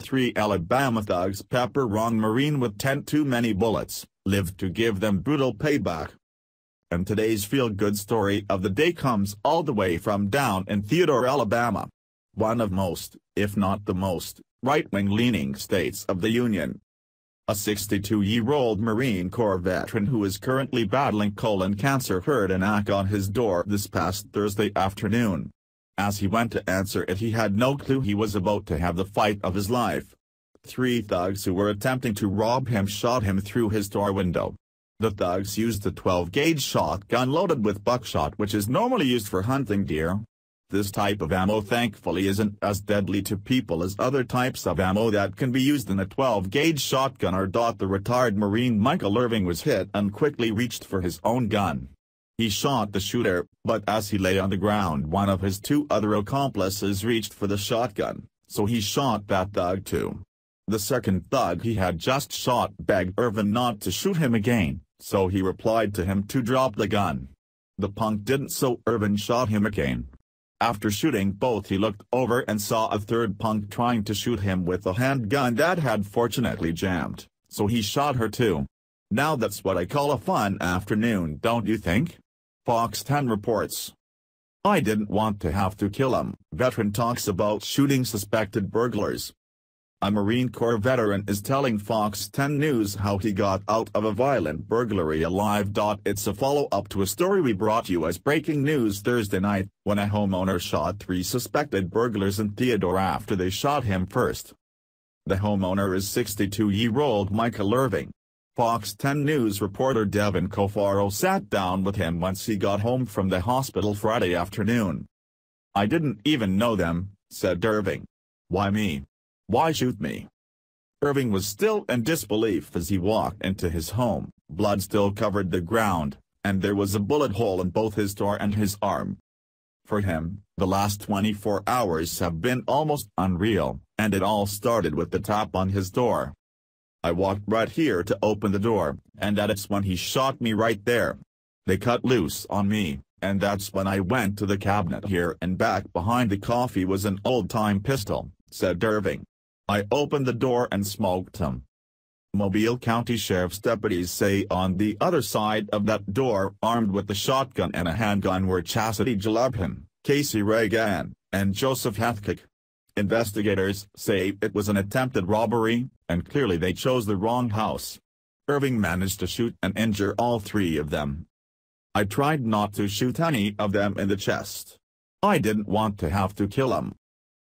Three Alabama thugs pepper wrong Marine with 10 too many bullets, lived to give them brutal payback. And today's feel-good story of the day comes all the way from down in Theodore, Alabama. One of most, if not the most, right-wing leaning states of the Union. A 62-year-old Marine Corps veteran who is currently battling colon cancer heard a knock on his door this past Thursday afternoon. As he went to answer it he had no clue he was about to have the fight of his life. Three thugs who were attempting to rob him shot him through his door window. The thugs used a 12-gauge shotgun loaded with buckshot which is normally used for hunting deer. This type of ammo thankfully isn't as deadly to people as other types of ammo that can be used in a 12-gauge shotgun or. dot The retired Marine Michael Irving was hit and quickly reached for his own gun. He shot the shooter, but as he lay on the ground one of his two other accomplices reached for the shotgun, so he shot that thug too. The second thug he had just shot begged Irvin not to shoot him again, so he replied to him to drop the gun. The punk didn't so Irvin shot him again. After shooting both he looked over and saw a third punk trying to shoot him with a handgun that had fortunately jammed, so he shot her too. Now that's what I call a fun afternoon don't you think? Fox 10 reports. I didn't want to have to kill him, veteran talks about shooting suspected burglars. A Marine Corps veteran is telling Fox 10 News how he got out of a violent burglary alive. It's a follow-up to a story we brought you as breaking news Thursday night, when a homeowner shot three suspected burglars in Theodore after they shot him first. The homeowner is 62-year-old Michael Irving. Fox 10 News reporter Devin Kofaro sat down with him once he got home from the hospital Friday afternoon. I didn't even know them, said Irving. Why me? Why shoot me? Irving was still in disbelief as he walked into his home, blood still covered the ground, and there was a bullet hole in both his door and his arm. For him, the last 24 hours have been almost unreal, and it all started with the tap on his door. I walked right here to open the door, and that's when he shot me right there. They cut loose on me, and that's when I went to the cabinet here and back behind the coffee was an old-time pistol, said Irving. I opened the door and smoked him. Mobile County Sheriff's deputies say on the other side of that door armed with a shotgun and a handgun were Chastity Jalabhan, Casey Reagan, and Joseph Hathcock. Investigators say it was an attempted robbery, and clearly they chose the wrong house. Irving managed to shoot and injure all three of them. I tried not to shoot any of them in the chest. I didn't want to have to kill them.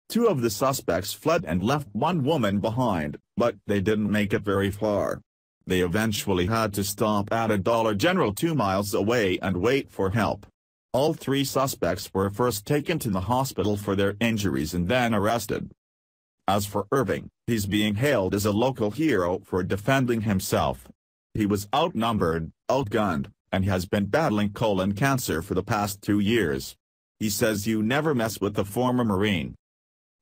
Two of the suspects fled and left one woman behind, but they didn't make it very far. They eventually had to stop at a Dollar General two miles away and wait for help. All three suspects were first taken to the hospital for their injuries and then arrested. As for Irving, he's being hailed as a local hero for defending himself. He was outnumbered, outgunned, and has been battling colon cancer for the past two years. He says you never mess with the former Marine.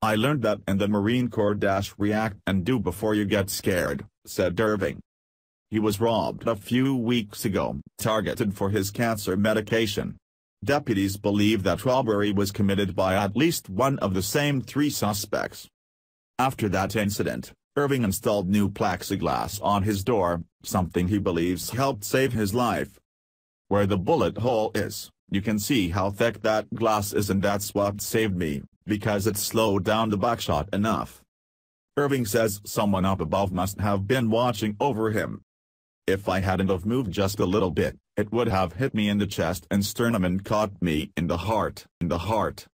I learned that in the Marine Corps dash react and do before you get scared, said Irving. He was robbed a few weeks ago, targeted for his cancer medication. Deputies believe that robbery was committed by at least one of the same three suspects. After that incident, Irving installed new plexiglass on his door, something he believes helped save his life. Where the bullet hole is, you can see how thick that glass is and that's what saved me, because it slowed down the buckshot enough. Irving says someone up above must have been watching over him. If I hadn't have moved just a little bit, it would have hit me in the chest and sternum and caught me in the heart, in the heart.